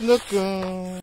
那个